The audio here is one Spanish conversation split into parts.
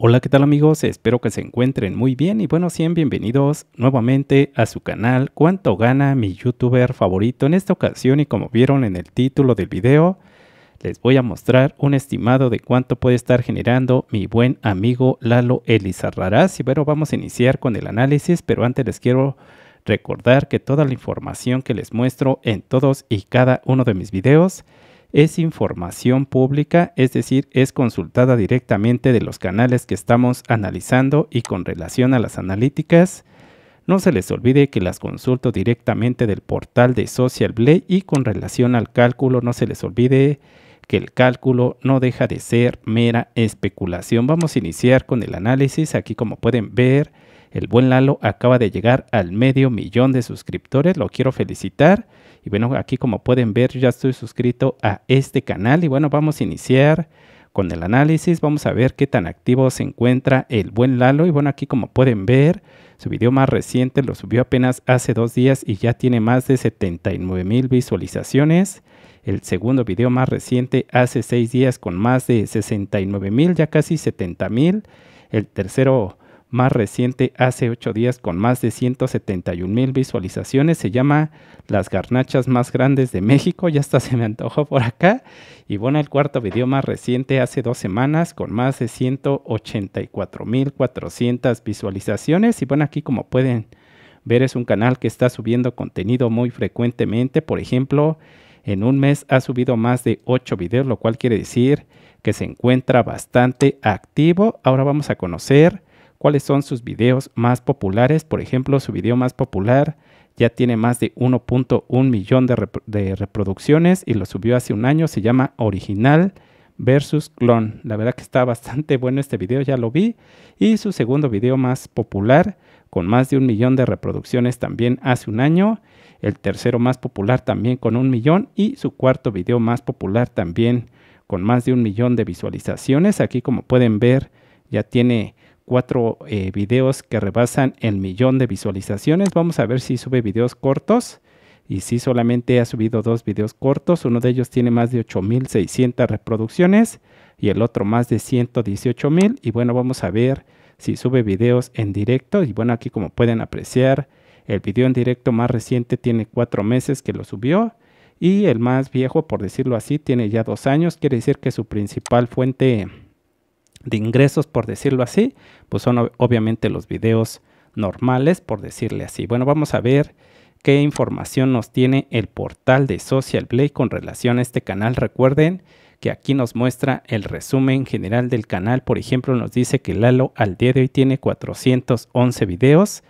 Hola, ¿qué tal amigos? Espero que se encuentren muy bien y bueno, sean bienvenidos nuevamente a su canal ¿Cuánto gana mi youtuber favorito? En esta ocasión y como vieron en el título del video, les voy a mostrar un estimado de cuánto puede estar generando mi buen amigo Lalo Elizarrarás. Y bueno, vamos a iniciar con el análisis, pero antes les quiero recordar que toda la información que les muestro en todos y cada uno de mis videos es información pública, es decir, es consultada directamente de los canales que estamos analizando y con relación a las analíticas, no se les olvide que las consulto directamente del portal de Social Blade y con relación al cálculo no se les olvide que el cálculo no deja de ser mera especulación. Vamos a iniciar con el análisis. Aquí como pueden ver, el buen Lalo acaba de llegar al medio millón de suscriptores. Lo quiero felicitar. Y bueno, aquí como pueden ver, ya estoy suscrito a este canal. Y bueno, vamos a iniciar con el análisis. Vamos a ver qué tan activo se encuentra el buen Lalo. Y bueno, aquí como pueden ver, su video más reciente lo subió apenas hace dos días y ya tiene más de 79 mil visualizaciones. El segundo video más reciente hace seis días con más de 69 mil, ya casi 70 mil. El tercero más reciente hace ocho días con más de 171 mil visualizaciones. Se llama Las garnachas más grandes de México. Ya hasta se me antojó por acá. Y bueno, el cuarto video más reciente hace dos semanas con más de 184 mil 400 visualizaciones. Y bueno, aquí como pueden ver es un canal que está subiendo contenido muy frecuentemente. Por ejemplo, en un mes ha subido más de 8 videos, lo cual quiere decir que se encuentra bastante activo. Ahora vamos a conocer cuáles son sus videos más populares. Por ejemplo, su video más popular ya tiene más de 1.1 millón de, reproducciones y lo subió hace un año. Se llama Original versus Clon. La verdad que está bastante bueno este video, ya lo vi. Y su segundo video más popular, con más de un millón de reproducciones también hace un año. El tercero más popular también con un millón. Y su cuarto video más popular también con más de un millón de visualizaciones. Aquí como pueden ver ya tiene cuatro eh, videos que rebasan el millón de visualizaciones. Vamos a ver si sube videos cortos. Y si solamente ha subido dos videos cortos, uno de ellos tiene más de 8600 reproducciones y el otro más de 118,000. Y bueno, vamos a ver si sube videos en directo. Y bueno, aquí como pueden apreciar, el video en directo más reciente tiene cuatro meses que lo subió. Y el más viejo, por decirlo así, tiene ya dos años. Quiere decir que su principal fuente de ingresos, por decirlo así, pues son obviamente los videos normales, por decirle así. Bueno, vamos a ver qué información nos tiene el portal de Social Blade con relación a este canal. Recuerden que aquí nos muestra el resumen general del canal. Por ejemplo, nos dice que Lalo al día de hoy tiene 411 videos,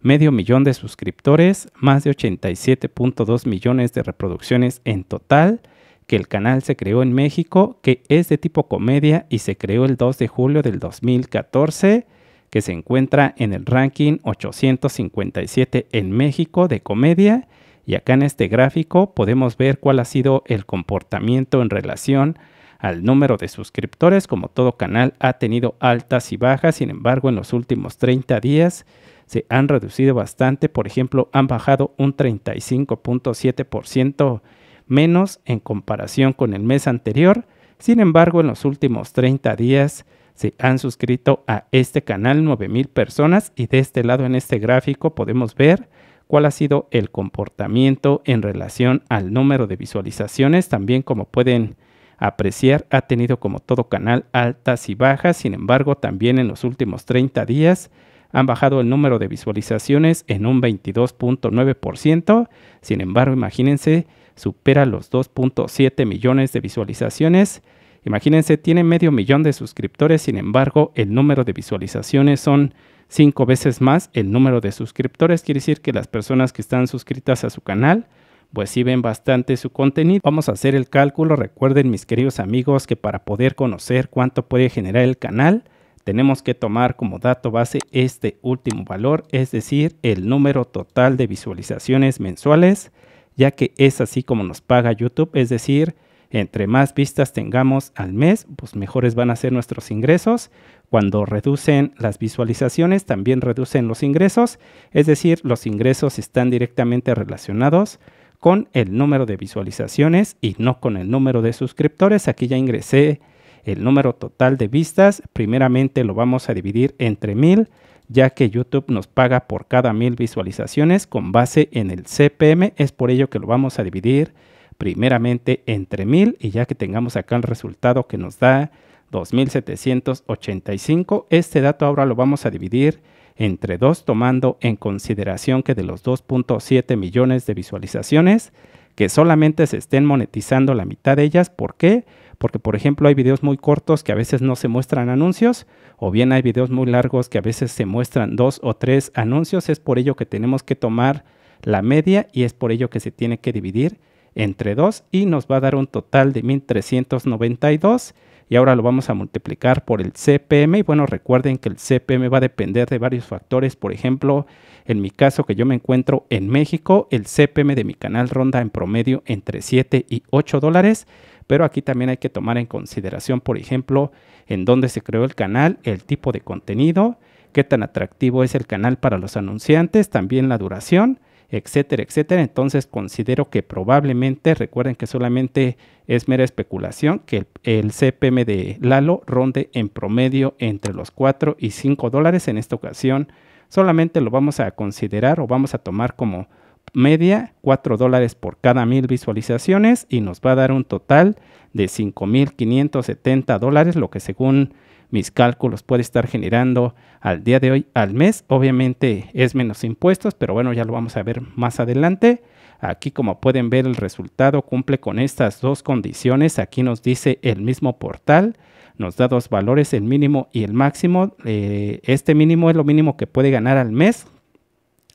medio millón de suscriptores, más de 87.2 millones de reproducciones en total que el canal se creó en México, que es de tipo comedia y se creó el 2 de julio del 2014, que se encuentra en el ranking 857 en México de comedia. Y acá en este gráfico podemos ver cuál ha sido el comportamiento en relación al número de suscriptores. Como todo canal ha tenido altas y bajas, sin embargo en los últimos 30 días se han reducido bastante. Por ejemplo, han bajado un 35.7% menos en comparación con el mes anterior. Sin embargo, en los últimos 30 días se han suscrito a este canal 9000 personas y de este lado en este gráfico podemos ver cuál ha sido el comportamiento en relación al número de visualizaciones. También como pueden apreciar ha tenido como todo canal altas y bajas. Sin embargo, también en los últimos 30 días han bajado el número de visualizaciones en un 22.9%. Sin embargo, imagínense supera los 2.7 millones de visualizaciones. Imagínense, tiene medio millón de suscriptores, sin embargo, el número de visualizaciones son cinco veces más el número de suscriptores. Quiere decir que las personas que están suscritas a su canal, pues sí ven bastante su contenido. Vamos a hacer el cálculo. Recuerden, mis queridos amigos, que para poder conocer cuánto puede generar el canal, tenemos que tomar como dato base este último valor, es decir, el número total de visualizaciones mensuales ya que es así como nos paga YouTube, es decir, entre más vistas tengamos al mes, pues mejores van a ser nuestros ingresos. Cuando reducen las visualizaciones, también reducen los ingresos, es decir, los ingresos están directamente relacionados con el número de visualizaciones y no con el número de suscriptores. Aquí ya ingresé el número total de vistas. Primeramente lo vamos a dividir entre mil, ya que YouTube nos paga por cada mil visualizaciones con base en el CPM. Es por ello que lo vamos a dividir primeramente entre mil y ya que tengamos acá el resultado que nos da 2785, este dato ahora lo vamos a dividir entre dos tomando en consideración que de los 2.7 millones de visualizaciones que solamente se estén monetizando la mitad de ellas. ¿Por qué? Por ejemplo, hay videos muy cortos que a veces no se muestran anuncios, o bien hay videos muy largos que a veces se muestran dos o tres anuncios. Es por ello que tenemos que tomar la media y es por ello que se tiene que dividir entre dos y nos va a dar un total de 1392 y ahora lo vamos a multiplicar por el CPM y bueno recuerden que el CPM va a depender de varios factores. Por ejemplo en mi caso que yo me encuentro en México el CPM de mi canal ronda en promedio entre 7 y 8 dólares pero aquí también hay que tomar en consideración por ejemplo en dónde se creó el canal el tipo de contenido qué tan atractivo es el canal para los anunciantes también la duración etcétera, etcétera. Entonces considero que probablemente, recuerden que solamente es mera especulación, que el, CPM de Lalo ronde en promedio entre los 4 y 5 dólares. En esta ocasión solamente lo vamos a considerar o vamos a tomar como media 4 dólares por cada mil visualizaciones y nos va a dar un total de 5.570 dólares, lo que según mis cálculos puede estar generando al día de hoy al mes. Obviamente es menos impuestos, pero bueno, ya lo vamos a ver más adelante. Aquí como pueden ver el resultado cumple con estas dos condiciones. Aquí nos dice el mismo portal. Nos da dos valores, el mínimo y el máximo. Eh, este mínimo es lo mínimo que puede ganar al mes.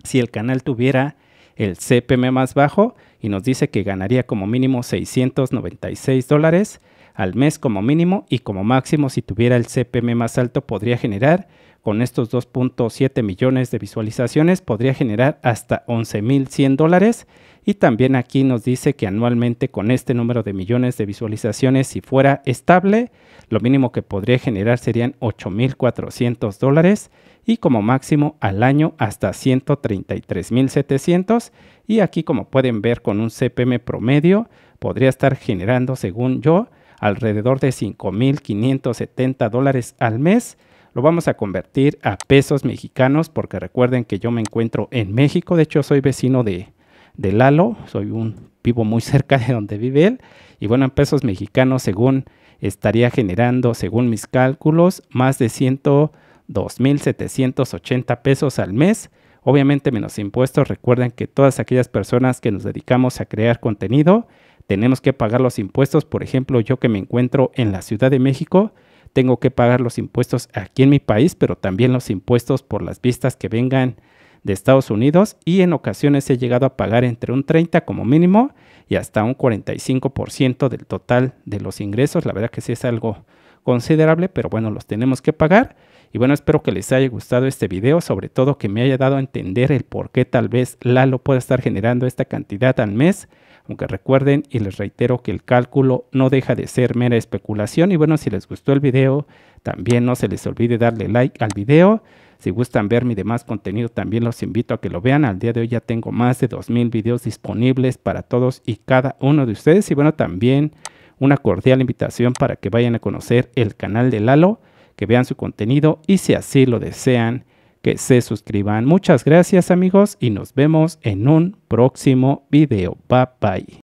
Si el canal tuviera el CPM más bajo y nos dice que ganaría como mínimo 696 dólares al mes como mínimo y como máximo si tuviera el CPM más alto podría generar con estos 2.7 millones de visualizaciones podría generar hasta 11.100 dólares. Y también aquí nos dice que anualmente con este número de millones de visualizaciones si fuera estable lo mínimo que podría generar serían 8.400 dólares y como máximo al año hasta 133.700 y aquí como pueden ver con un CPM promedio podría estar generando según yo alrededor de 5.570 dólares al mes. Lo vamos a convertir a pesos mexicanos porque recuerden que yo me encuentro en México. De hecho, soy vecino de, de Lalo. Soy un, vivo muy cerca de donde vive él. Y bueno, en pesos mexicanos, según estaría generando, según mis cálculos, más de 102.780 pesos al mes. Obviamente menos impuestos. Recuerden que todas aquellas personas que nos dedicamos a crear contenido, tenemos que pagar los impuestos. Por ejemplo, yo que me encuentro en la Ciudad de México, tengo que pagar los impuestos aquí en mi país, pero también los impuestos por las vistas que vengan de Estados Unidos y en ocasiones he llegado a pagar entre un 30 como mínimo y hasta un 45% del total de los ingresos. La verdad que sí es algo considerable, pero bueno, los tenemos que pagar. Y bueno, espero que les haya gustado este video, sobre todo que me haya dado a entender el por qué tal vez Lalo pueda estar generando esta cantidad al mes aunque recuerden y les reitero que el cálculo no deja de ser mera especulación y bueno, si les gustó el video, también no se les olvide darle like al video. Si gustan ver mi demás contenido, también los invito a que lo vean. Al día de hoy ya tengo más de 2.000 videos disponibles para todos y cada uno de ustedes. Y bueno, también una cordial invitación para que vayan a conocer el canal de Lalo, que vean su contenido y si así lo desean, que se suscriban. Muchas gracias amigos y nos vemos en un próximo video. Bye bye.